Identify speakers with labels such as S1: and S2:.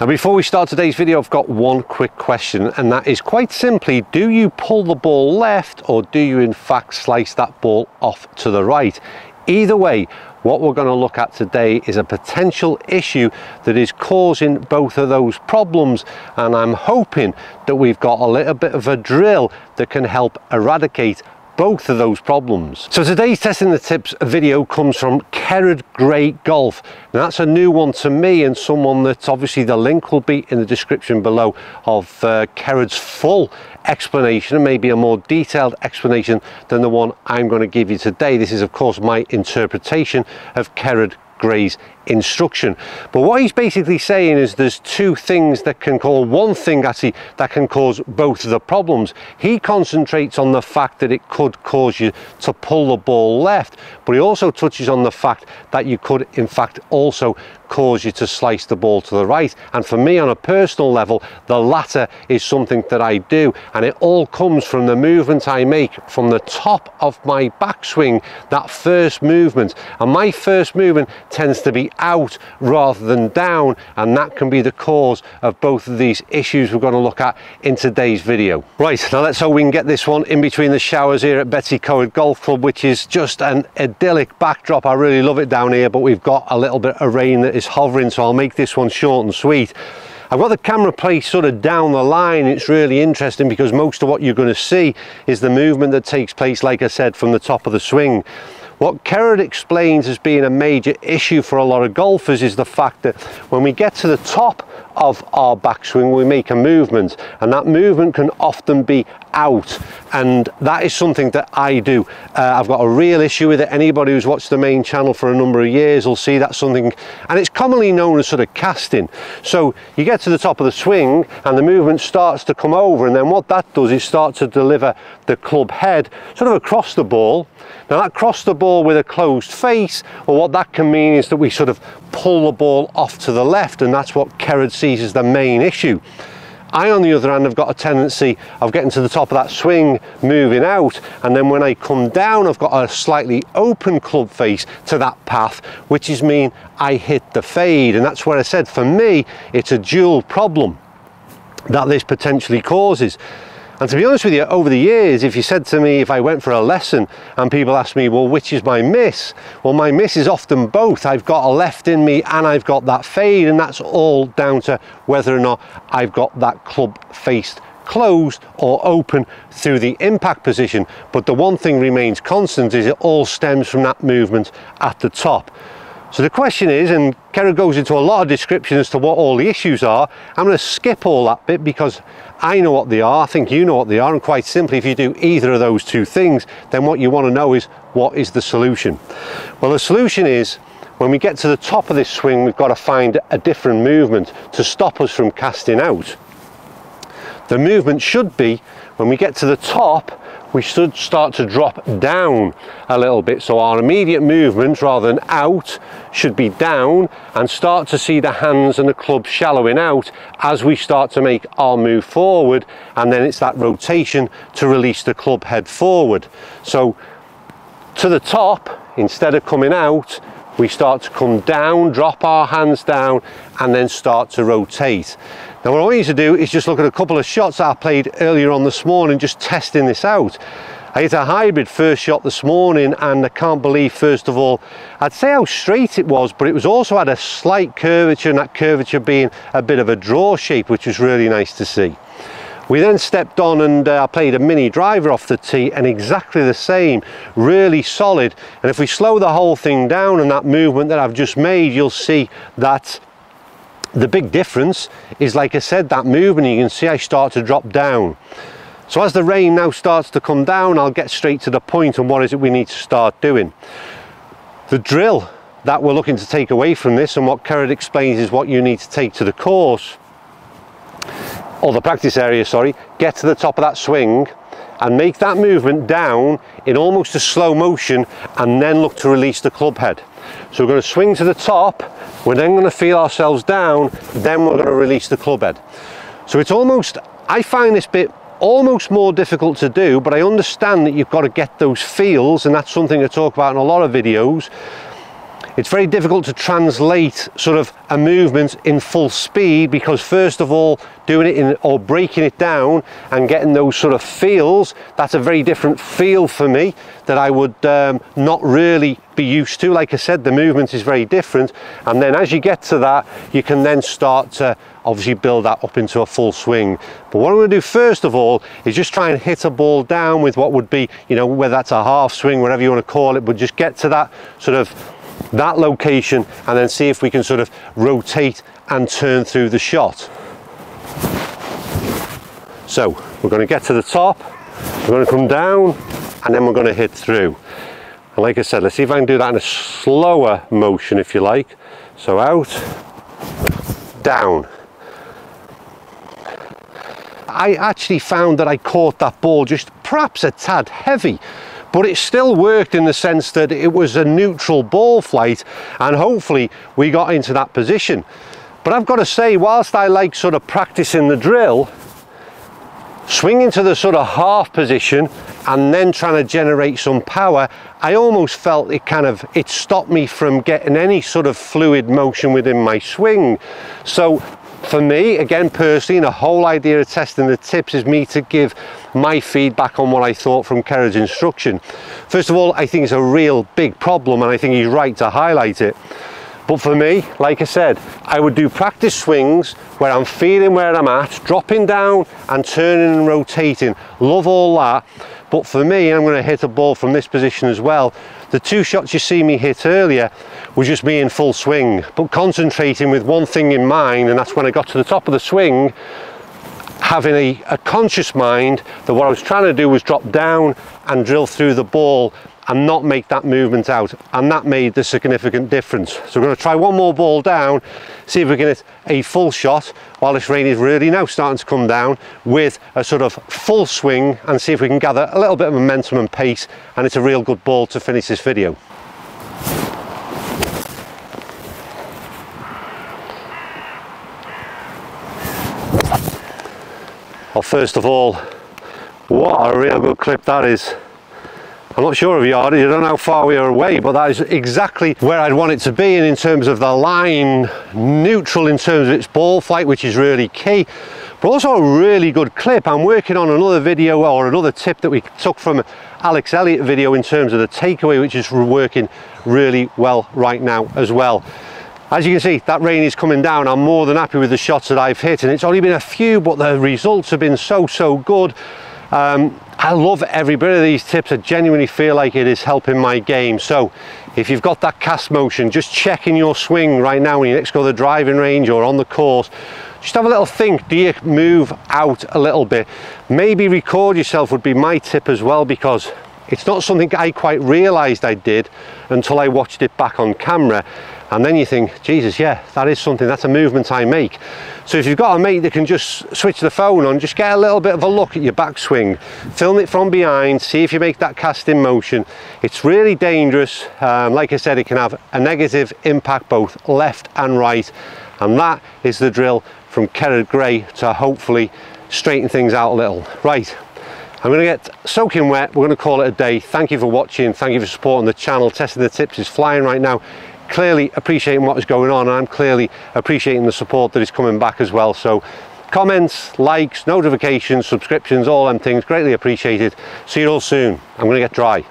S1: Now before we start today's video, I've got one quick question and that is quite simply, do you pull the ball left or do you in fact slice that ball off to the right? Either way, what we're going to look at today is a potential issue that is causing both of those problems and I'm hoping that we've got a little bit of a drill that can help eradicate both of those problems. So today's testing the tips video comes from Kerrod Gray Golf. Now that's a new one to me and someone that obviously the link will be in the description below of uh, Kerrod's full explanation and maybe a more detailed explanation than the one I'm going to give you today. This is of course my interpretation of Kerrod Gray's instruction. But what he's basically saying is there's two things that can cause one thing actually that can cause both of the problems. He concentrates on the fact that it could cause you to pull the ball left, but he also touches on the fact that you could in fact also cause you to slice the ball to the right. And for me on a personal level, the latter is something that I do. And it all comes from the movement I make from the top of my backswing, that first movement. And my first movement tends to be out rather than down. And that can be the cause of both of these issues we're going to look at in today's video. Right, now let's hope we can get this one in between the showers here at Betws-y-Coed Golf Club, which is just an idyllic backdrop. I really love it down here, but we've got a little bit of rain that is hovering so I'll make this one short and sweet. I've got the camera placed sort of down the line. It's really interesting because most of what you're going to see is the movement that takes place, like I said, from the top of the swing. What Kerrod explains as being a major issue for a lot of golfers is the fact that when we get to the top of our backswing we make a movement and that movement can often be out and that is something that I do. Uh, I've got a real issue with it. Anybody who's watched the main channel for a number of years will see that something and it's commonly known as sort of casting. So you get to the top of the swing and the movement starts to come over and then what that does is start to deliver the club head sort of across the ball. Now that across the ball with a closed face, well what that can mean is that we sort of pull the ball off to the left and that's what Kerrod sees as the main issue. I, on the other hand, have got a tendency of getting to the top of that swing, moving out, and then when I come down, I've got a slightly open club face to that path, which is mean I hit the fade. And that's where I said, for me, it's a dual problem that this potentially causes. And to be honest with you, over the years, if you said to me, if I went for a lesson and people asked me, well, which is my miss? Well, my miss is often both. I've got a left in me and I've got that fade, and that's all down to whether or not I've got that club faced closed or open through the impact position. But the one thing remains constant is it all stems from that movement at the top. So the question is, and Kerrod goes into a lot of description as to what all the issues are, I'm going to skip all that bit because I know what they are, I think you know what they are, and quite simply, if you do either of those two things, then what you want to know is what is the solution? Well, the solution is when we get to the top of this swing, we've got to find a different movement to stop us from casting out. The movement should be when we get to the top, we should start to drop down a little bit. So our immediate movement rather than out should be down and start to see the hands and the club shallowing out as we start to make our move forward. And then it's that rotation to release the club head forward. So to the top, instead of coming out, we start to come down, drop our hands down, and then start to rotate. Now what I want you to do is just look at a couple of shots I played earlier on this morning, just testing this out. I hit a hybrid first shot this morning and I can't believe first of all, I'd say how straight it was, but it was also had a slight curvature and that curvature being a bit of a draw shape, which was really nice to see. We then stepped on and uh, I played a mini driver off the tee and exactly the same, really solid. And if we slow the whole thing down and that movement that I've just made, you'll see that the big difference is, like I said, that movement, you can see I start to drop down. So as the rain now starts to come down, I'll get straight to the point and what is it we need to start doing. The drill that we're looking to take away from this and what Kerrod explains is what you need to take to the course, or the practice area, sorry, get to the top of that swing and make that movement down in almost a slow motion and then look to release the club head. So we're going to swing to the top, we're then going to feel ourselves down, then we're going to release the club head. So it's almost, I find this bit almost more difficult to do, but I understand that you've got to get those feels, and that's something I talk about in a lot of videos. It's very difficult to translate sort of a movement in full speed because first of all doing it in or breaking it down and getting those sort of feels that's a very different feel for me that I would um, not really be used to. Like I said the movement is very different. And then as you get to that you can then start to obviously build that up into a full swing. But what I'm going to do first of all is just try and hit a ball down with what would be you know whether that's a half swing whatever you want to call it but just get to that sort of that location and then see if we can sort of rotate and turn through the shot. So we're going to get to the top, we're going to come down and then we're going to hit through. And like I said, let's see if I can do that in a slower motion if you like. So out, down. I actually found that I caught that ball just perhaps a tad heavy but it still worked in the sense that it was a neutral ball flight and hopefully we got into that position. But I've got to say, whilst I like sort of practicing the drill, swinging to the sort of half position and then trying to generate some power, I almost felt it kind of, it stopped me from getting any sort of fluid motion within my swing. So for me, again, personally, the whole idea of testing the tips is me to give my feedback on what I thought from Kerrod's instruction. First of all, I think it's a real big problem and I think he's right to highlight it. But for me, like I said, I would do practice swings where I'm feeling where I'm at, dropping down and turning and rotating. Love all that. But for me, I'm going to hit a ball from this position as well. The two shots you see me hit earlier were just me in full swing, but concentrating with one thing in mind, and that's when I got to the top of the swing, having a, a conscious mind that what I was trying to do was drop down and drill through the ball and not make that movement out. And that made the significant difference. So we're going to try one more ball down see if we can hit a full shot while this rain is really now starting to come down with a sort of full swing and see if we can gather a little bit of momentum and pace. And it's a real good ball to finish this video. Well first of all what a real good clip that is I'm not sure of yardage, I don't know how far we are away, but that is exactly where I'd want it to be and in terms of the line, neutral in terms of its ball flight, which is really key, but also a really good clip. I'm working on another video or another tip that we took from Alex Elliott video in terms of the takeaway, which is working really well right now as well. As you can see, that rain is coming down. I'm more than happy with the shots that I've hit, and it's only been a few, but the results have been so, so good. Um, I love every bit of these tips. I genuinely feel like it is helping my game. So if you've got that cast motion, just checking your swing right now when you next go to the driving range or on the course, just have a little think, do you move out a little bit? Maybe record yourself would be my tip as well because it's not something I quite realized I did until I watched it back on camera. And then you think jesus yeah that is something that's a movement i make. So if you've got a mate that can just switch the phone on just get a little bit of a look at your backswing film it from behind see if you make that cast in motion. It's really dangerous. Um, like i said it can have a negative impact both left and right. And that is the drill from Kerrod Gray to hopefully straighten things out a little. Right I'm going to get soaking wet. We're going to call it a day. Thank you for watching. Thank you for supporting the channel. Testing the tips is flying right now clearly appreciating what is going on and I'm clearly appreciating the support that is coming back as well so comments likes notifications subscriptions all them things greatly appreciated see you all soon I'm going to get dry